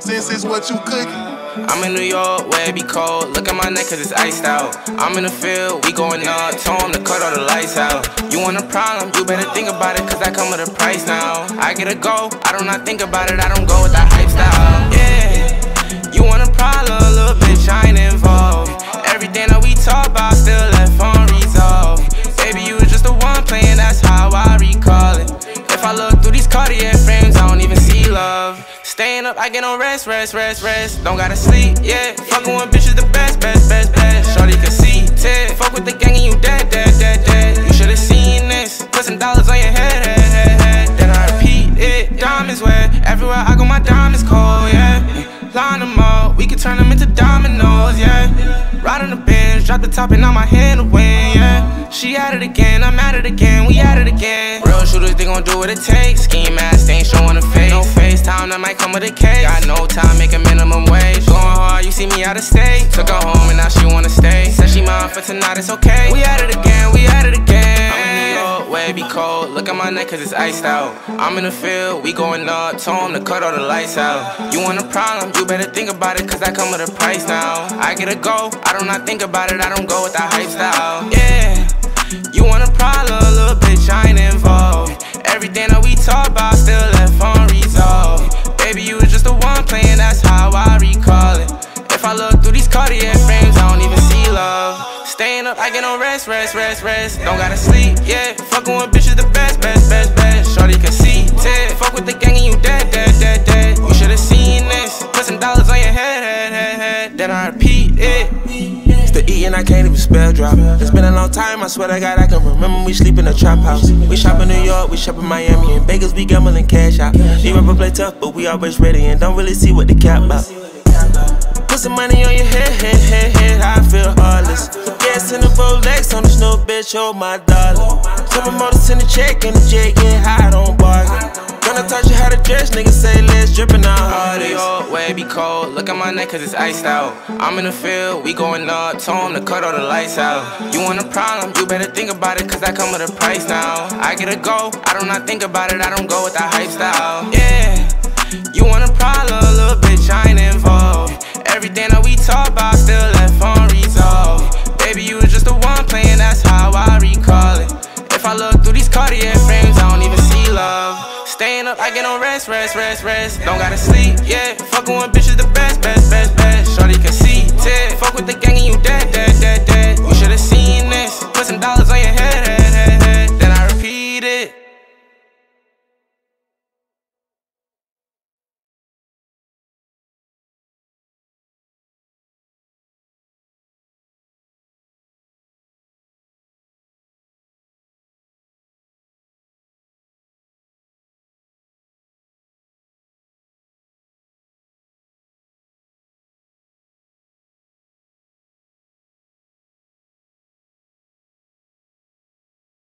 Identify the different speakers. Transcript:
Speaker 1: Since it's what you cooking.
Speaker 2: I'm in New York where it be cold. Look at my neck cause it's iced out. I'm in the field, we going up. Told him to cut all the lights out. You want a problem, you better think about it cause I come with a price now. I get a go, I do not think about it, I don't go with that hype style. Staying up, I get no rest, rest, rest, rest. Don't gotta sleep, yeah. Fucking with bitches the best, best, best, best. Shorty can see, Ted. Fuck with the gang and you dead, dead, dead, dead. You should've seen this. Put some dollars on your head, head, head, head. Then I repeat it. Diamonds wet. Everywhere I go, my diamonds cold, yeah. Line them up, we can turn them into dominoes, yeah. Ride on the Benz, drop the top and on my hand to win, yeah. She at it again, I'm at it again, we at it again. Real shooters, they gon' do what it takes. Scheme ass, they ain't showing a face. No FaceTime, that might come with a case. Got no time, make a minimum wage. Going hard, you see me out of state. Took her home and now she wanna stay. Said she mine for tonight, it's okay. We at it again, we at it again. I'm in New York, be cold. Look at my neck cause it's iced out. I'm in the field, we going up. Told him to cut all the lights out. You want a problem, you better think about it cause I come with a price now. I get a go, I do not think about it, I don't go with that hype style. Yeah. You want a problem, little bitch, I ain't involved. Everything that we talk about how I recall it. If I look through these Cartier frames, I don't even see love. Staying up, I get no rest, rest, rest, rest. Don't gotta sleep, yeah. Fucking with bitches the best, best, best, best. Shorty can see, Ted. Fuck with the gang and you dead,
Speaker 3: And I can't even spell drop. It's been a long time, I swear to God, I can remember we sleep in a trap house. We shop in New York, we shop in Miami, in Vegas, we gambling cash out. These rappers play tough, but we always ready and don't really see what the cap about. Put some money on your head, head, head, head, I feel heartless. Gas in the Rolex on the snow, bitch, hold my dollar. Seven motors in the check and the jet get high, don't bargain. Gonna touch you how to dress, niggas say let's drippin' out all this.
Speaker 2: Where be cold. Look at my neck cause it's iced out. I'm in the field, we going up. Told him to cut all the lights out. You want a problem, you better think about it cause I come with a price now. I get a go, I do not think about it, I don't go with that hype style. Yeah, you want a problem, rest, rest, rest, rest. Don't gotta sleep, yeah. Fucking with bitches the best, best, best, best. Shorty can see, tear. Fuck with the gang and you dead, dead, dead, dead.